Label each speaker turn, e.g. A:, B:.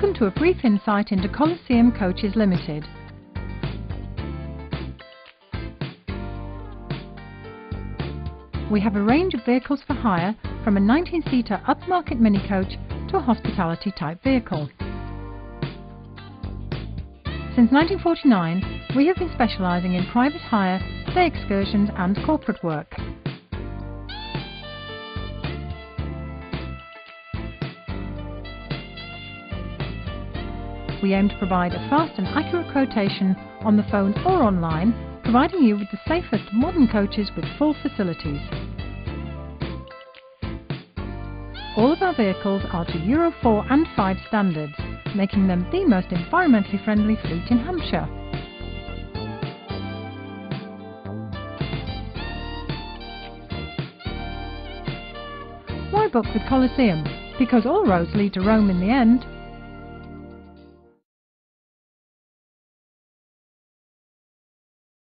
A: Welcome to a brief insight into Coliseum Coaches Limited. We have a range of vehicles for hire from a 19-seater upmarket mini coach to a hospitality type vehicle. Since 1949, we have been specialising in private hire, day excursions and corporate work. We aim to provide a fast and accurate quotation on the phone or online, providing you with the safest modern coaches with full facilities. All of our vehicles are to Euro 4 and 5 standards, making them the most environmentally friendly fleet in Hampshire. Why book with Coliseum? Because all roads lead to Rome in the end.